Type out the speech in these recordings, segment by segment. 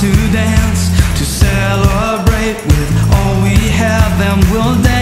to dance, to celebrate with all we have, and we'll dance.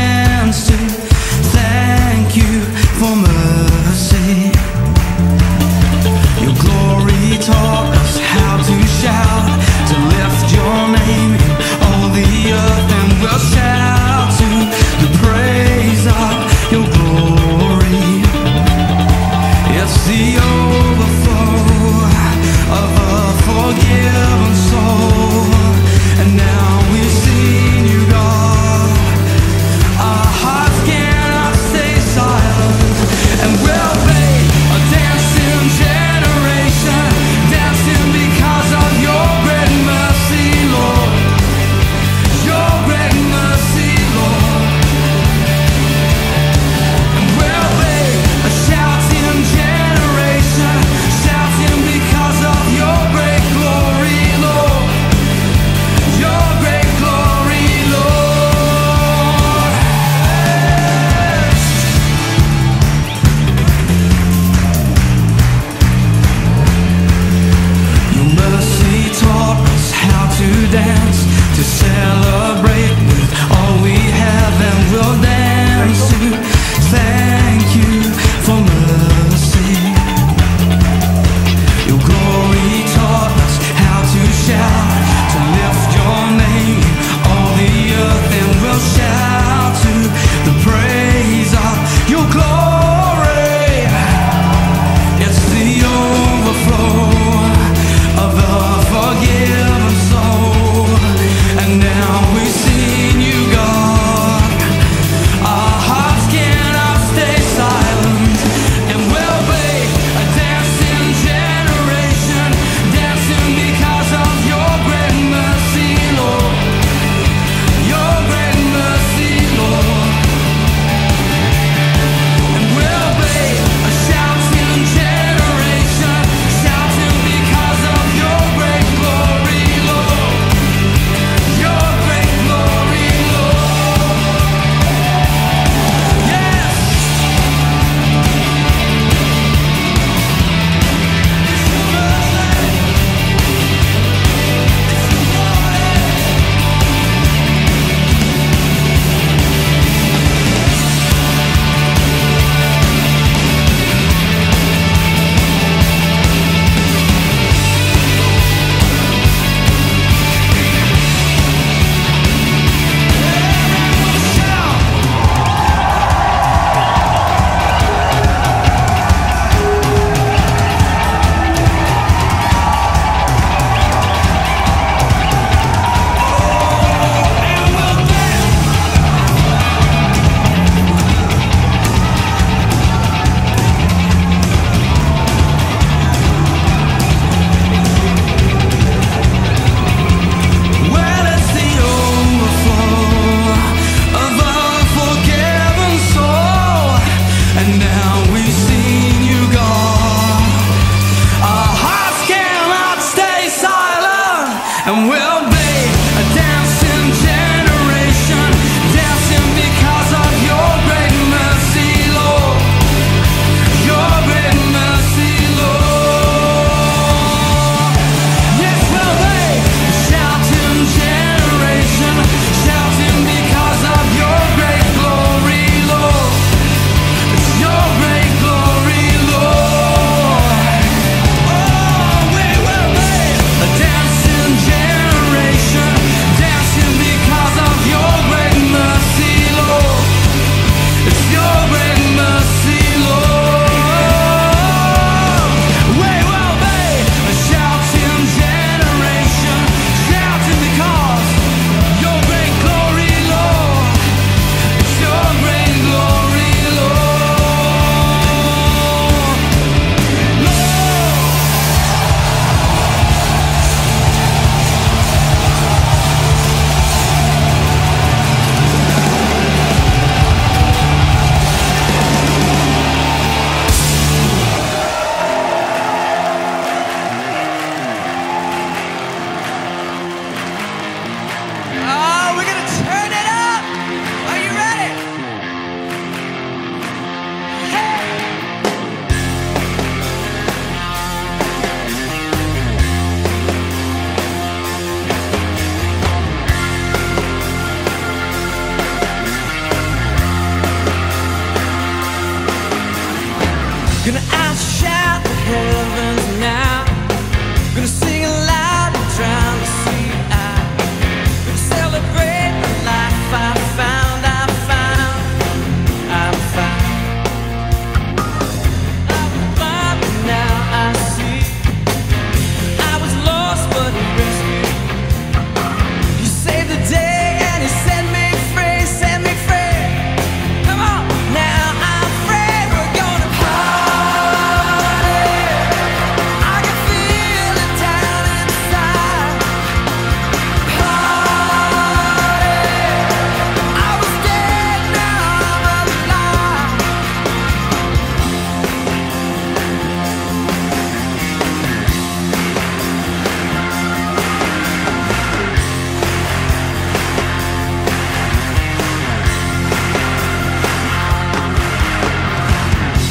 I shout the heaven.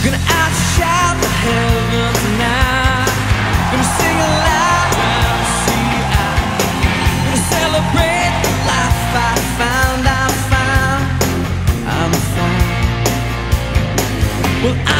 Gonna heaven. Gonna sing aloud. Gonna celebrate the life I found. I found. I found. Well, I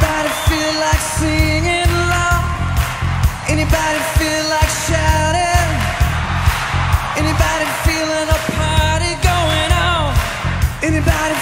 Anybody feel like singing along? Anybody feel like shouting? Anybody feeling a party going on? Anybody